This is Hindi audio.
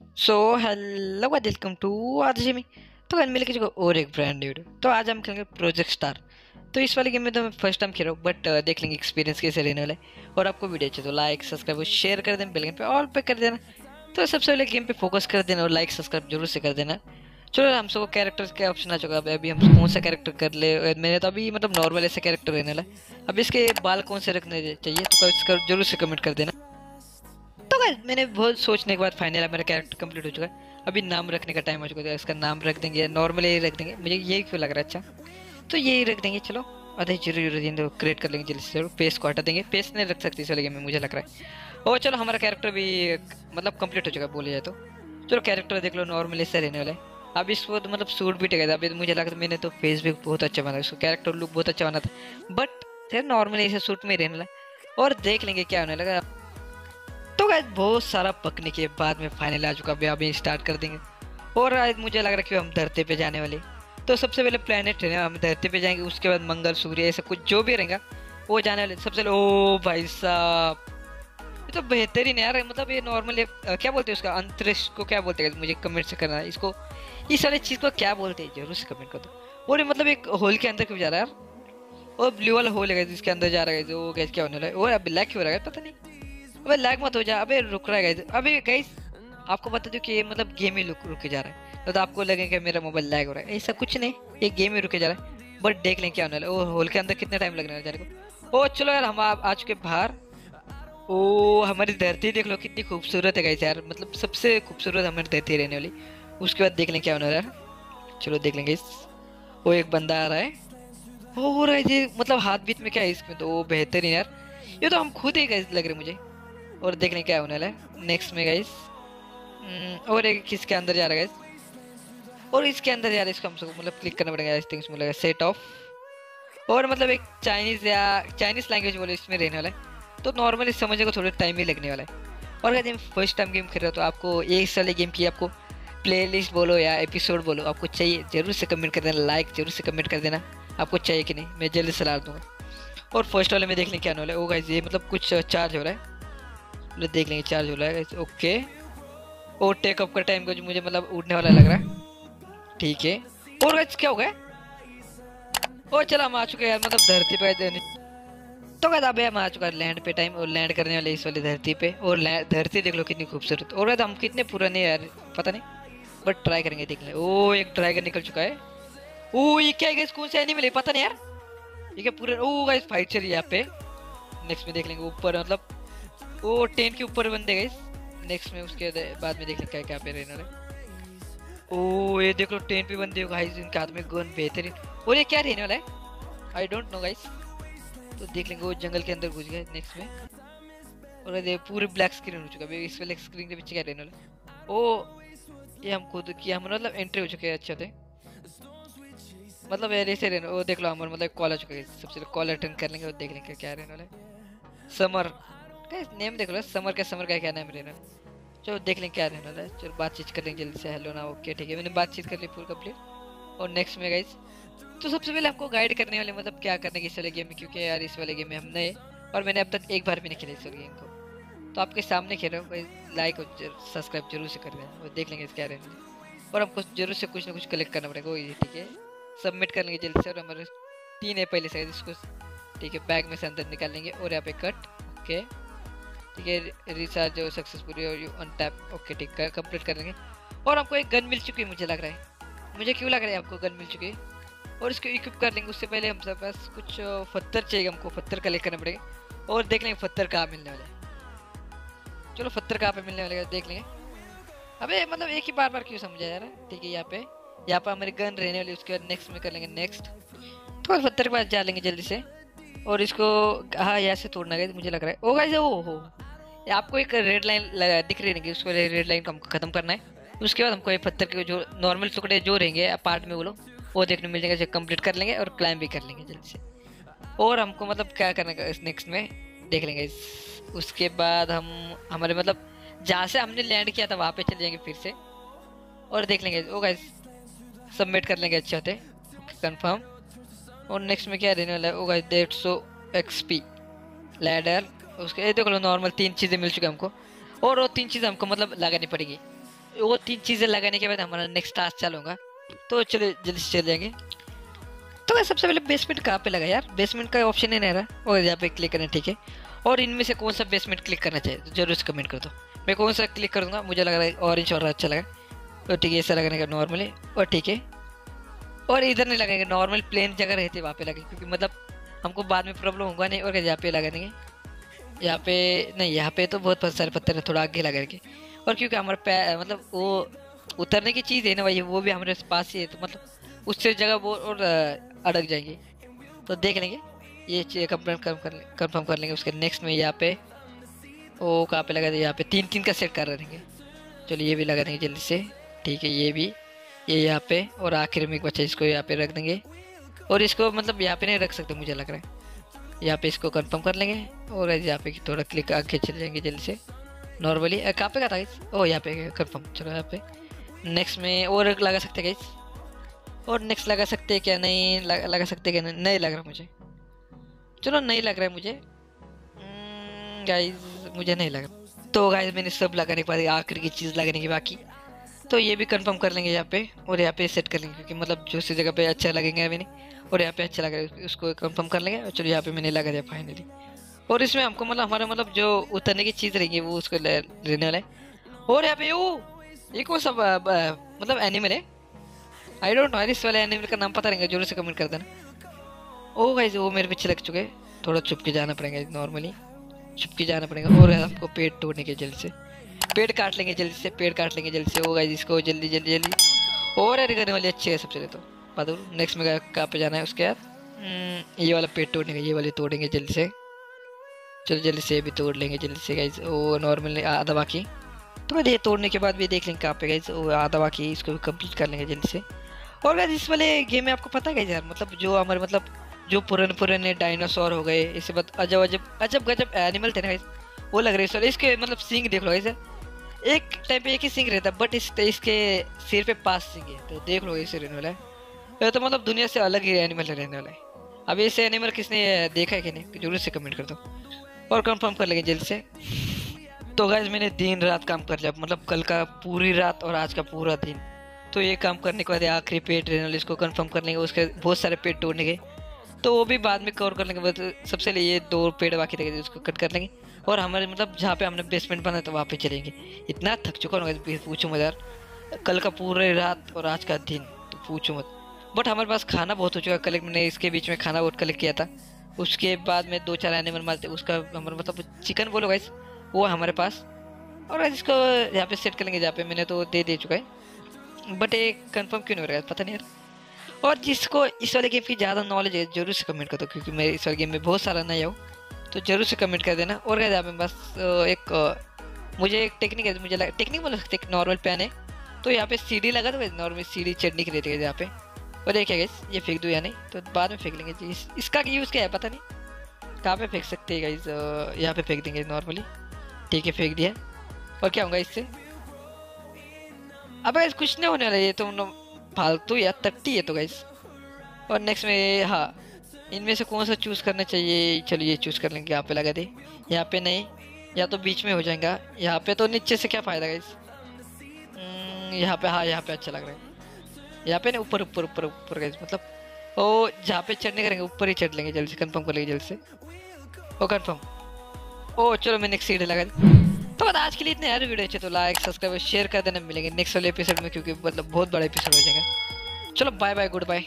सो हेलो वेलकम टू आज जिमी तो आज मिल के और एक ब्रांड न्यू तो आज हम खेलेंगे प्रोजेक्ट स्टार तो इस वाले गेम में तो मैं फ़र्स्ट टाइम खेल रहा हूँ बट देख लेंगे एक्सपीरियंस कैसे रहने वाला और आपको वीडियो अच्छे तो लाइक सब्सक्राइब और शेयर कर देना बेल पे ऑल पे कर देना। तो सबसे पहले गेम पे फोकस कर देना और लाइक सब्सक्राइब ज़रूर से कर देना। चलो, हम सबको कैरेक्टर के ऑप्शन आ चुका है। अभी हम कौन सा कैरेक्टर कर ले मैंने तो अभी मतलब नॉर्मल ऐसे कैरेक्टर रहने वाला अब इसके बाल कौन से रखने चाहिए तो ज़रूर से कमेंट कर देना। तो मैंने बहुत सोचने के बाद फाइनल मेरा कैरेक्टर कंप्लीट हो चुका है। अभी नाम रखने का टाइम हो चुका है इसका नाम रख देंगे नॉर्मल यही रख देंगे। मुझे यही क्यों लग रहा है अच्छा? तो यही रख देंगे, चलो। अरे ज़ीरो ज़ीरो दिन तो क्रिएट कर लेंगे, जल्दी से ज़रूर। पेस को हटा देंगे। पेस नहीं रख सकती इस वाले में मुझे लग रहा है। और चलो, हमारा कैरेक्टर भी मतलब कंप्लीट हो चुका है, बोले जाए तो। चलो कैरेक्टर देख लो नॉर्मल इससे रहने वाला अब इसको तो मतलब सूट भी टेगा अभी तो मुझे लगा था, मैंने तो फेस भी बहुत अच्छा बना उसको कैरेक्टर लुक बहुत अच्छा बना था। बट फिर नॉर्मली ऐसे सूट में रहने लगा और देख लेंगे क्या होने लगा। तो बहुत सारा पकने के बाद में फाइनल आ चुका, अभी अभी स्टार्ट कर देंगे। और आज मुझे लग रहा है कि हम धरती पे जाने वाले। तो सबसे पहले प्लेनेट है हम धरती पे जाएँगे, उसके बाद मंगल, सूर्य, ऐसा कुछ जो भी रहेगा, वो जाने वाले। सबसे पहले, ओ भाई साहब, ये तो बेहतरीन यार मतलब ये नॉर्मली क्या बोलते हैं उसका, अंतरिक्ष को क्या बोलते हैं? मुझे कमेंट से करना है, इसको, इस सारी चीज़ को क्या बोलते हैं? ज़रूर से कमेंट कर दो। और मतलब एक होल के अंदर क्यों जा रहा है यार? और ब्लू वाला होल है, जिसके अंदर जा रहा है, जो गैस क्या होने लगा और अब ब्लैक क्यों रहा है, पता नहीं। अबे लैग मत हो जा अबे रुक रहा है गाइस अबे गाइस आपको बता दो कि ये मतलब गेम ही रुक रुक जा रहा है। तो, आपको लगेगा मेरा मोबाइल लैग हो रहा है। ऐसा कुछ नहीं ये गेम ही रुके जा रहा है। बट देख लें क्या होने वाला है। होल के अंदर कितना टाइम लगने वाला जाने को। ओ चलो यार हम आ चुके बाहर। ओ हमारी धरती देख लो कितनी खूबसूरत है गाइस यार। मतलब सबसे खूबसूरत हमारी धरती रहने वाली। उसके बाद देख लें क्या होने वाला है। चलो देख लेंगे वो एक बंदा आ रहा है। हो रहा है मतलब हाथ बीत में क्या है इसमें तो? वो बेहतरीन यार। ये तो हम खुद ही गए लग रहे मुझे। और देखने क्या होने वाला है नेक्स्ट में गाइस और एक किसके अंदर जा रहा है और इसके अंदर जा रहा है, इसको हमको मतलब क्लिक करना पड़ेगा इस थिंग्स में सेट ऑफ़ और मतलब एक चाइनीज़ या चाइनीज़ लैंग्वेज बोले, इसमें रहने वाला है। तो नॉर्मली समझने को थोड़ा टाइम ही लगने वाला है। और अगर फ़र्स्ट टाइम गेम खेल रहे हो तो आपको एक साल गेम की आपको प्लेलिस्ट बोलो या एपिसोड बोलो। आपको चाहिए, ज़रूर से कमेंट कर देना लाइक ज़रूर से कमेंट कर देना। आपको चाहिए कि नहीं, मैं जल्दी सलाह दूँगा। और फ़र्स्ट वाले में देखने क्या होने वाला है? वो गाइस ये मतलब कुछ चार्ज हो रहा है। देख लेंगे चार्ज हो रहा है ओके और टेकअप का टाइम कुछ मुझे मतलब उठने वाला लग रहा है। ठीक है। और क्या हो गया? और चला, हम आ चुके हैं यार मतलब धरती पे तो कहता अभी हम आ चुका है लैंड पे टाइम और लैंड करने वाले इस वाली धरती पे। और धरती देख लो कितनी खूबसूरत। और हम कितने पुराने यार, पता नहीं। बट ट्राई करेंगे, देख ले। ओ, एक ड्रैगन निकल चुका है। ओ, ये क्या है कौन से एनिमल है? पता नहीं यार। ये क्या पूरे ओ गाइस फाइट चल रही है यहाँ पे। नेक्स्ट में देख लेंगे, ऊपर मतलब वो टेन के ऊपर बंदे गए नेक्स्ट में उसके बाद में देख क्या क्या पे रहना है ओ, ये देख लो, टेन पे बंदे हो गाइस इनके हाथ में गन बेहतरीन। और ये क्या रहने वाला है? आई डोंट नो गाइस तो देख लेंगे, वो जंगल के अंदर घुस गए नेक्स्ट में। और ये पूरे ब्लैक स्क्रीन हो चुका है। इस वाले स्क्रीन के पीछे क्या रहने वाला ओ, ये हम खुद की हम मतलब एंट्री हो चुके हैं, अच्छे थे मतलब ऐसे रहने वो देख लो हमारे मतलब कॉल आ चुका है। सबसे कॉल अटेंड कर लेंगे और देख लेंगे क्या रहने वाला है। समर नेम देख लो समर का समर का क्या नाम रहना चलो देख लें क्या रहने है। चलो बातचीत कर लेंगे जल्दी से हेलो ना ओके ठीक है। मैंने बातचीत कर ली फुल कंप्लीट और नेक्स्ट में गाइस तो सबसे पहले आपको गाइड करने वाले मतलब क्या करने की इस वाले गेम में क्योंकि यार इस वाले गेम में हम नए और मैंने अब तक एक बार भी नहीं खेला इस वाले गेम को। तो आपके सामने खेल रहा हूँ लाइक और सब्सक्राइब ज़रूर से कर दें और देख लेंगे क्या रहने और हमको ज़रूर से कुछ ना कुछ कलेक्ट करना पड़ेगा, वही, ठीक है। सबमिट कर लेंगे जल्दी से और हमारे तीन है पहले से, इसको, ठीक है बैग में से अंदर निकाल लेंगे और यहाँ पे कट ओके ठीक है रिचार्ज जो सक्सेसफुली और यू अनटैप ओके ठीक है कंप्लीट कर लेंगे और आपको एक गन मिल चुकी है, मुझे लग रहा है। मुझे क्यों लग रहा है आपको गन मिल चुकी है? और इसको इक्विप कर लेंगे, उससे पहले हम सब पास कुछ पत्थर चाहिए हमको, पत्थर कलेक्ट करना पड़ेगा। और देख लेंगे पत्थर कहाँ मिलने वाले चलो पत्थर कहाँ पे मिलने वाले देख लेंगे। अबे मतलब एक ही बार बार क्यों समझा जा रहा है ठीक है, यहाँ पे, यहाँ पर हमारी गन रहने वाली उसके बाद नेक्स्ट में कर लेंगे नेक्स्ट तो पत्थर के पास जा लेंगे जल्दी से। और इसको हाँ यहाँ से तोड़ना गया मुझे लग रहा है। ओ गाइस ओ हो। आपको एक रेड लाइन दिख रही है उसको रेड लाइन को हमको खत्म करना है। उसके बाद हमको ये पत्थर के जो नॉर्मल टुकड़े जो रहेंगे पार्ट में वो लोग, वो देखने मिल जाएँगे कंप्लीट कर लेंगे और क्लाइम भी कर लेंगे जल्दी से। और हमको मतलब क्या करना है नेक्स्ट में, देख लेंगे उसके बाद हम, हमारे मतलब जहाँ से हमने लैंड किया था, वहाँ पे चले जाएँगे फिर से। और देख लेंगे, ओ गाइस सबमिट कर लेंगे अच्छे होते कंफर्म और नेक्स्ट में क्या रहने वाला है? ओ गाइस डेढ़ सौ एक्सपी लैडर उसके देखो नॉर्मल तीन चीज़ें मिल चुकी हमको। और वो तीन चीज़ें हमको मतलब लगानी पड़ेगी। वो तीन चीज़ें लगाने के बाद हमारा नेक्स्ट टास्क चलूँगा तो चलो, जल्दी से चल जाएँगे। तो सबसे पहले बेसमेंट कहाँ पे लगा यार? बेसमेंट का ऑप्शन ही नहीं रहा। और यहाँ पे क्लिक करना, ठीक है। और इनमें से कौन सा बेसमेंट क्लिक करना चाहिए? तो ज़रूर से कमेंट कर दो। मैं कौन सा क्लिक कर दूँगा मुझे लग रहा है ऑरेंज और अच्छा लगा। तो ठीक है, ऐसा लगाने का नॉर्मली और ठीक है। और इधर नहीं लगेंगे नॉर्मल प्लेन जगह रहती है वहाँ पे लगे। क्योंकि मतलब हमको बाद में प्रॉब्लम होगा नहीं और यहाँ पे लगा देंगे। यहाँ पे, नहीं, यहाँ पे तो बहुत सारे पत्थर है, थोड़ा आगे लगा के और क्योंकि हमारे पैर मतलब वो उतरने की चीज़ है ना भाई, वो भी हमारे पास ही है तो मतलब उससे जगह वो और अड़क जाएँगे। तो देख लेंगे, ये चीज़ कंफर्म कर लेंगे उसके नेक्स्ट में यहाँ पे। ओ, कहाँ पे लगा देंगे यहाँ पे तीन तीन का सेट कर देंगे चलिए, ये भी लगा देंगे जल्दी से। ठीक है, ये भी, ये यहाँ पे। और आखिर में एक बच्चा इसको यहाँ पे रख देंगे। और इसको मतलब यहाँ पे नहीं रख सकते, मुझे लग रहा है। यहाँ पे इसको कंफर्म कर लेंगे। और यहाँ पे थोड़ा क्लिक आगे चले जाएँगे जल्दी से। नॉर्मली कहाँ पे का था ओ यहाँ पे कंफर्म चलो यहाँ पे। नेक्स्ट में और लगा सकते हैं और नेक्स्ट लगा सकते हैं क्या? नहीं लगा सकते क्या? नहीं नहीं लग रहा मुझे। चलो नहीं लग रहा है मुझे। गाइज़ हम्म, मुझे नहीं लग रहा। तो गाइज़ मैंने सब लगाने के बाद आखिर की चीज़ लगाने की बाकी। तो ये भी कंफर्म कर लेंगे यहाँ पे और यहाँ पे सेट कर लेंगे क्योंकि मतलब जो सी जगह पे अच्छा लगेंगे अभी नहीं। और यहाँ पे अच्छा लग, उसको कंफर्म कर लेंगे और चलो यहाँ पे मैंने लगा दिया फाइनली और इसमें हमको मतलब हमारा मतलब जो उतरने की चीज़ रहेंगी वो उसको लेने वाला है। और यहाँ पे वो ये कौन सा मतलब एनिमल है? आई डोंट नो इस वाले एनिमल का नाम पता रहेगा ज़रूर से कमेंट कर देना। ओ गाइस वो मेरे पीछे लग चुके थोड़ा छुप के जाना पड़ेगा नॉर्मली छुप के जाना पड़ेगा। और आपको पेट तोड़ने के जल्द से। पेड़ काट लेंगे जल्दी से पेड़ काट लेंगे जल्दी से। होगा जिसको जल्दी जल्दी जल्दी। और अरे करने वाली अच्छी है सबसे तो। बता नेक्स्ट में कहाँ पे जाना है उसके बाद? हम्म, ये वाला पेड़ तोड़ने का ये वाले तोड़ेंगे जल्दी से। चलो जल्दी से भी तोड़ लेंगे जल्दी से गाइज़ वो नॉर्मल आधा बाकी। तो मैं ये तोड़ने के बाद भी देख लेंगे कहाँ पे गाइज़ वो आधा बाकी इसको भी कंप्लीट कर लेंगे जल्दी से। और गाइज़ इस वाले गेम में आपको पता है यार? मतलब जो हमारे मतलब जो पुराने पुराने डायनासोर हो गए इसके बाद अजब अजब अजब गजब एनिमल थे ना वो लग रहे हैं इसके मतलब सिंग देख लो ऐसे एक टाइप पे एक ही सिंग रहता बट इस इसके सिर पे पास सिंग है तो देख लो इसे रहने वाला है। तो मतलब दुनिया से अलग ही एनिमल रहने वाला है। अब ऐसे एनिमल किसने देखा है कि नहीं? ज़रूर से कमेंट कर दो। और कंफर्म कर लेंगे जल्द से। तो गैस मैंने दिन रात काम कर लिया। मतलब कल का पूरी रात और आज का पूरा दिन। तो ये काम करने के बाद आखिरी पेट रहने वाले इसको कन्फर्म करने लेंगे। उसके बहुत सारे पेट तोड़ने के। तो वो भी बाद में कवर कर लेंगे, बस सबसे लिए ये दो पेड़ बाकी रहेंगे उसको कट कर लेंगे। और हमारे मतलब जहाँ पे हमने बेसमेंट बनाया तो वहाँ पे चलेंगे। इतना थक चुका हूँ पूछूँ मत यार। कल का पूरे रात और आज का दिन तो पूछूँ मत। बट हमारे पास खाना बहुत हो चुका है कलेक्ट मैंने इसके बीच में खाना बहुत कलेक्ट किया था। उसके बाद में दो चार एनिमल मारते उसका हमारा मतलब चिकन बोलो गाइस वो हमारे पास। और इसको यहाँ पे सेट करेंगे जहाँ पे मैंने तो दे दे चुका है। बट ये कंफर्म क्यों नहीं हो रहा है, पता नहीं यार। और जिसको इस वाले गेम की ज़्यादा नॉलेज है ज़रूर से कमेंट कर दो क्योंकि मैं इस वाले गेम में बहुत सारा नया हूँ। तो ज़रूर से कमेंट कर देना। और क्या पे बस एक मुझे एक टेक्निक है मुझे लगा टेक्निक बोल सकते नॉर्मल पेन है। तो यहाँ पे सीढ़ी लगा दो नॉर्मल सीढ़ी चटनी की रहती है यहाँ पे। और देखिए गाइस ये फेंक दूँ या नहीं तो बाद में फेंक लेंगे। जी इस, इसका यूज़ क्या है पता नहीं। कहाँ पे फेंक सकते हैं गाइस यहाँ पे फेंक देंगे नॉर्मली ठीक है फेंक दिया। और क्या होगा इससे? अब कुछ नहीं होने वाला ये तो फालतू या तट्टी है तो गाइस और नेक्स्ट में हाँ इनमें से कौन सा चूज़ करना चाहिए? चलिए चूज़ कर लेंगे यहाँ पे लगा दे। यहाँ पे नहीं या तो बीच में हो जाएगा। यहाँ पे तो नीचे से क्या फ़ायदा इस हम्म, यहाँ पे हाँ यहाँ पे अच्छा लग रहा है। यहाँ पे नहीं ऊपर ऊपर ऊपर ऊपर गए मतलब ओ जहाँ पे चढ़ने करेंगे ऊपर ही चढ़ लेंगे जल्दी से कन्फर्म कर लेंगे जल्दी से। ओ कन्फर्म ओ चलो मैं नेक्स्ट सीढ़ी लगा दी। तो बस आज के लिए इतने, यार, वीडियो अच्छे तो लाइक सब्सक्राइब शेयर कर देना। मिलेंगे नेक्स्ट वाले एपिसोड में, क्योंकि मतलब बहुत बड़ा एपिसोड हो जाएगा। चलो बाय बाय गुड बाय